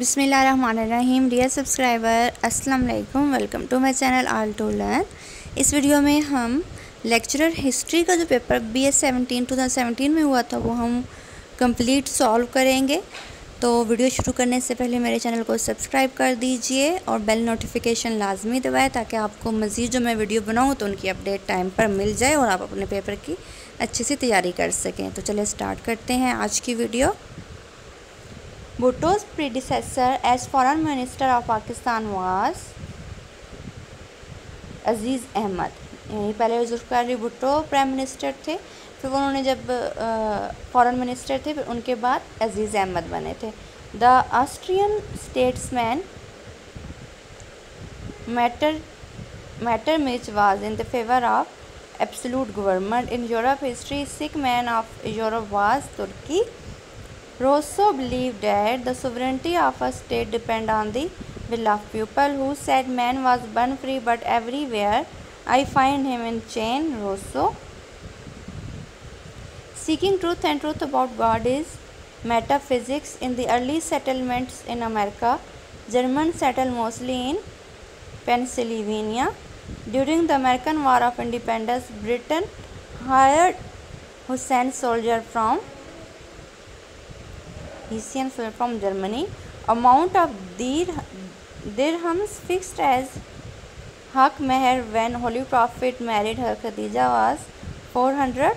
बिसमीम dear subscriber अस्सलाम वालेकुम welcome to my channel all to learn. इस वीडियो में हम लेक्चरर हिस्ट्री का जो paper B S seventeen two में हुआ था, वो हम कंप्लीट सॉल्व करेंगे। तो वीडियो शुरू करने से पहले मेरे चैनल को सब्सक्राइब कर दीजिए और बेल नोटिफिकेशन लाजमी दबाएँ, ताकि आपको मज़ीद जो मैं वीडियो बनाऊँ तो उनकी अपडेट टाइम पर मिल जाए और आप अपने पेपर की अच्छे से तैयारी कर सकें। तो चलिए स्टार्ट करते हैं आज की video. Bhutto's predecessor as foreign minister of Pakistan was Aziz Ahmed यानी पहले जुल्फ़ार भुट्टो प्राइम मिनिस्टर थे, फिर उन्होंने जब फॉरेन मिनिस्टर थे, फिर उनके बाद अज़ीज़ अहमद बने थे। The Austrian statesman matter Metternich was in the favour of absolute government in Europe history sick man of Europe was Turkey Rousseau believed that the sovereignty of a state depended on the will of people who said man was born free but everywhere I find him in chain. Rousseau. Seeking truth and truth about God is metaphysics in the early settlements in America. Germans settled mostly in Pennsylvania. During the American War of Independence, Britain hired Hussein soldier from Hessian from Germany amount of दीर दिर hums fixed as हक मेहर when holy prophet married her Khadija was four hundred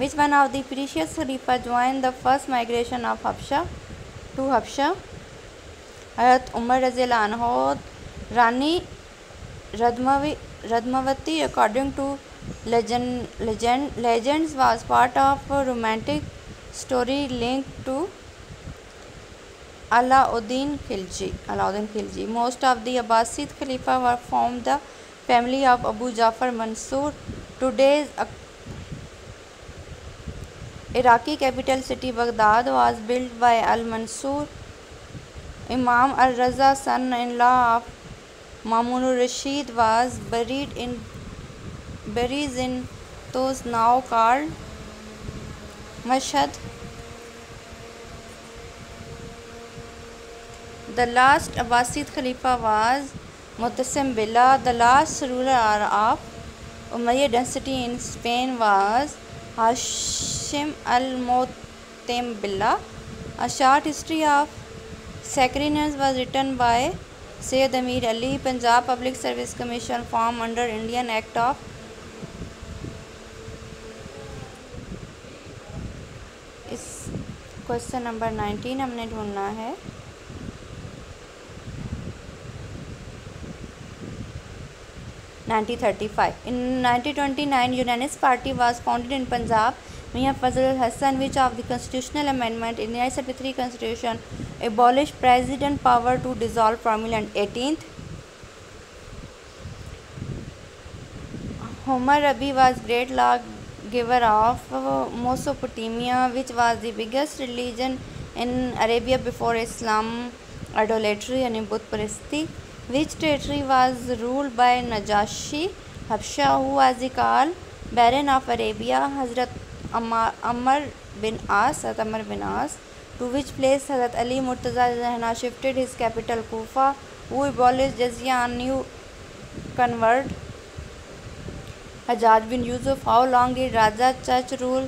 which one of दीशियस khalifa join the first migration of Hafsha to Hafsha हरत Umar रजील अनहोद Rani Padmavati according to legend legends was part of romantic story link to Alauddin Khilji Alauddin Khilji most of the Abbasid khalifa were from the family of Abu Jafar Mansur today's Iraqi capital city Baghdad was build by Al Mansur Imam Al Raza son in law of Mamun Rashid was buried in buried in Tus now called Mashhad the last Abbasid khalifa was Mutasim Billah the last ruler are of Umayya dynasty in Spain was Hashim Al Mutamid Billah a short history of Saracens was written by Syed Ameer Ali Punjab public service commission form under Indian act of question number 19 हमने ढूंढना है। 1935. In 1929, Unionist Party was founded in Punjab. Mian Fazl Hassan, which of the constitutional amendment in the 1973 Constitution abolished president power to dissolve Parliament 18th. Homer Rabi was great lawgiver of Mesopotamia, which was the biggest religion in Arabia before Islam, idolatry and Buddha Parasti. Which territory was ruled by Najashi हफ्शाहकाल barren of Arabia Hazrat Amr bin आस हज़रत अमर बिन आस to which place हज़रत Ali Murtaza जहना shifted his capital Kufa who jizya new convert Hajjaj bin Yusuf how long इ Raja church rule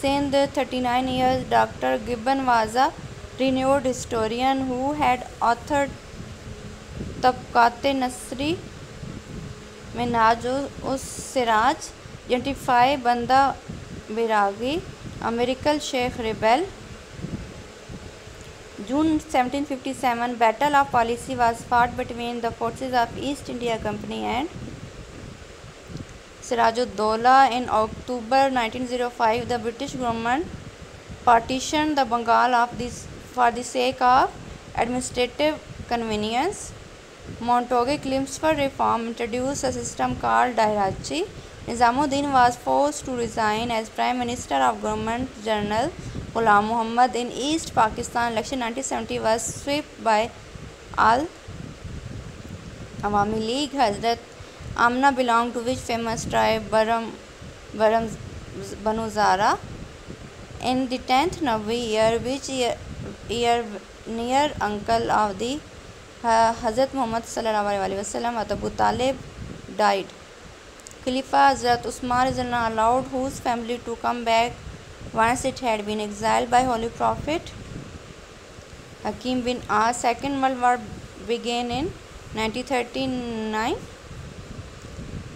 Sindh thirty nine years doctor Gibbon was a renowned historian who had authored Tabaqat Nasiri में Minhaj us Siraj identify Banda Bairagi अमेरिकल Sikh rebel. June 1757 battle of Plassey was fought between the forces of East India company and Sirajuddaula in October 1905 the British government partition the Bengal of this for the sake of administrative convenience Montagu claims for reform introduce a system call dyarchy Nizamuddin was forced to resign as prime minister of government general Ghulam Mohammad in East Pakistan election 1970 seventy was swept by all Awami League Hazrat Amna belong to which famous tribe बरम बरम बनुजारा in the tenth Navi year which year near uncle of the Hazrat Mohammad सल्ला वसलम Abu Talib died khalifa Hazrat Usman is ना allowed whose family to come back once it had been exile by holy prophet Hakim bin uh second world war began in nineteen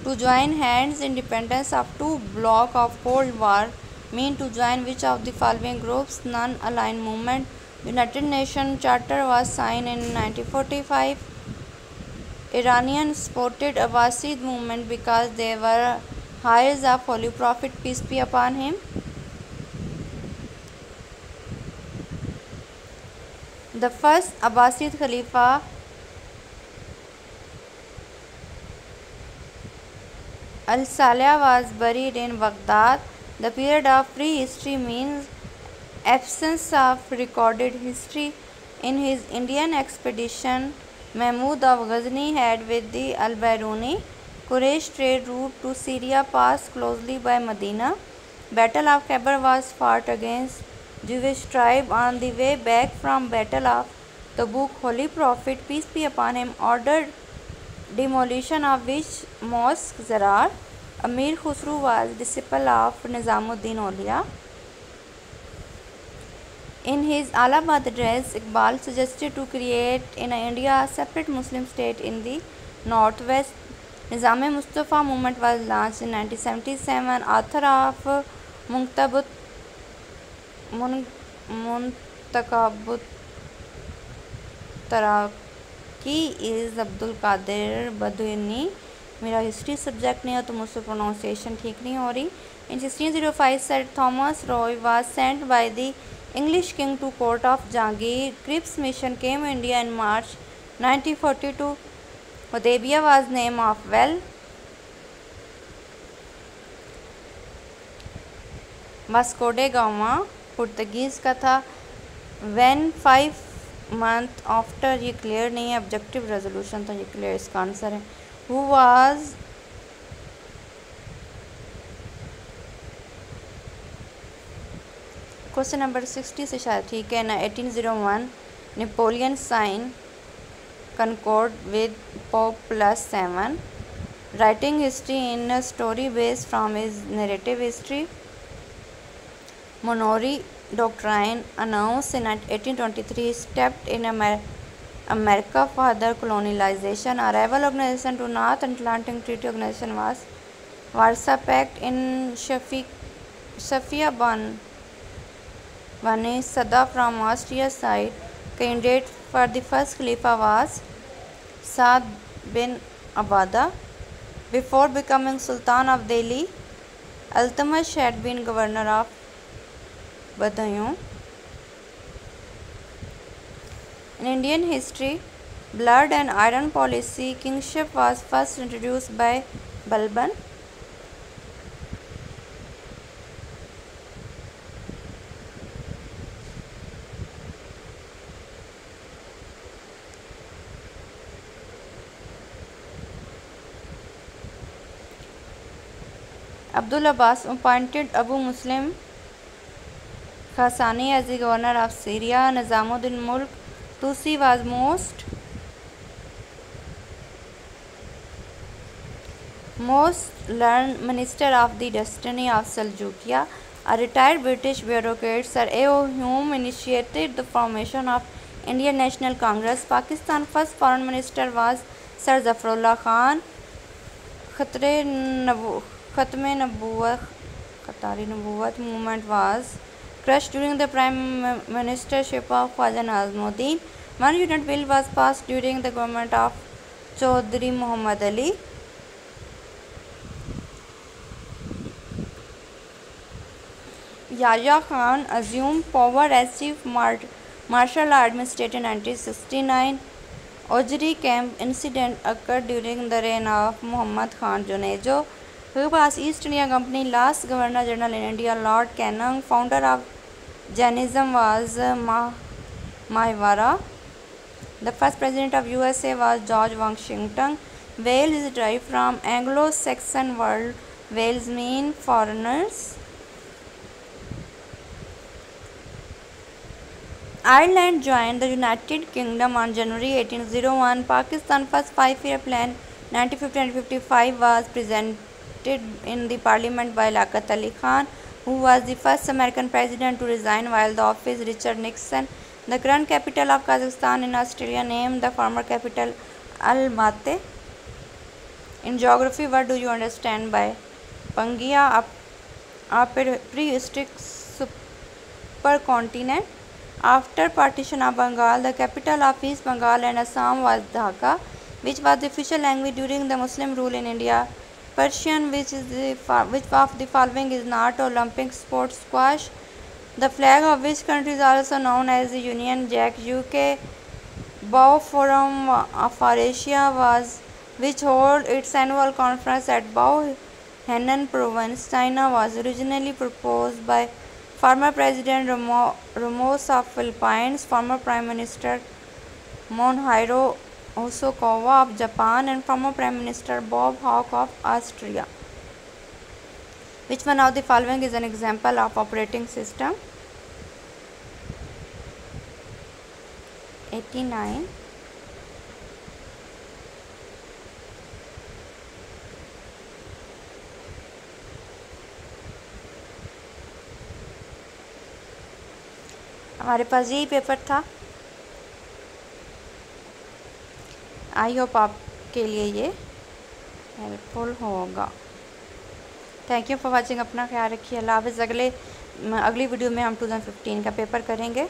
to join hands independence of two block of cold war mean to join which of the following groups non align movement United Nations Charter was signed in 1945 Iranians supported Abbasid movement because they were heirs of Holy Prophet peace be upon him the first Abbasid Khalifa Al-Salih was buried in Baghdad. The period of prehistory means absence of recorded history. In his Indian expedition, Mahmud of Ghazni had with the Al-Biruni Quraysh trade route to Syria passed closely by Medina. Battle of Khabar was fought against Jewish tribe on the way back from Battle of Tabuk. Holy Prophet, peace be upon him, ordered demolition of which mosque Zarar. Amir Khusru was disciple of Nizamuddin Aulia. In his Allahabad address, Iqbal suggested to create in India a separate Muslim state in the northwest. Nizam Mustafa movement was launched in 1977. Author of Muntabut Muntakabut Taraki is Abdul Qadir Badwini. मेरा history subject नहीं है तो मुझसे pronunciation ठीक नहीं हो रही in sixteen zero five Sir Thomas Roe was sent by the English king to court of Jahangir Cripps mission came India in March 1942 उदेबिया वाज नेम ऑफ़ वेल मस्कोडे गामा पुर्तगीज़ का था वैन फाइव मंथ आफ्टर ये clear नहीं है objective resolution था ये clear इसका आंसर है who was question number sixty से शायद ठीक है, ना eighteen zero one Napoleon sign concord with pope plus seven writing history in story based from is narrative history Monroe doctrine announce in eighteen twenty three in America father colonization arrival organization to North Atlantic Treaty Organization was Warsaw Pact in Shafi शफिया बन वन सदा from Austria side, candidate for the first khalifa was Saad bin Ubada. Before becoming sultan of Delhi Altamash shade been governor of Badaun. In Indian history blood and iron policy kingship was first introduce by Balban Abdul Abbas, appointed Abu Muslim Khurasani, as a governor of Syria, Nizamuddin Mulk, Tusi was most most learn minister of the dynasty of Seljukia, a retired British bureaucrat, sir M initiated the formation of Indian National Congress, Pakistan first foreign minister was sir Zafarullah Khan, खतरे नबू Khatme Nabuwat Qatari Nabuwat movement was crushed during the prime ministership of Khwaja Nazimuddin. One unit bill was passed during the government of Chaudhry Muhammad Ali. Yahya Khan assumed power as chief martial law administrator in 1969. Ojri camp incident occurred during the reign of Muhammad Khan Junejo who was East India Company last Governor General in India, Lord Canning, founder of Jainism was uh, Mahivara. The first president of USA was George Washington. Wales is derived from Anglo-Saxon word. Wales mean foreigners. Ireland joined the United Kingdom on January 1801. Pakistan first five-year plan 1950-1955 was presented in the parliament by Liaquat Ali Khan, who was the first American president to resign while the office Richard Nixon. The current capital of Kazakhstan in Australia named the former capital Almaty. In geography, what do you understand by Pangaea, a prehistoric supercontinent? After partition of Bengal, the capital of East Bengal and Assam was Dhaka, which was the official language during the Muslim rule in India. Persian, which is the which of the following is not Olympic sport squash. The flag of which country is also known as the Union Jack. UK Bow Forum of Asia was which hold its annual conference at Bow Henan province, China was originally proposed by former President Ramos of Philippines, former Prime Minister Monhiro Hosokawa of Japan, and former Prime Minister Bob Hawke of Austria. Which one of the following is an example of operating system? 89 हमारे पास यही paper था I hope आपके लिए ये helpful होगा। Thank you for watching अपना ख्याल रखिए। अल्लाह हाफ़ अगले, अगली वीडियो में हम 2015 का पेपर करेंगे।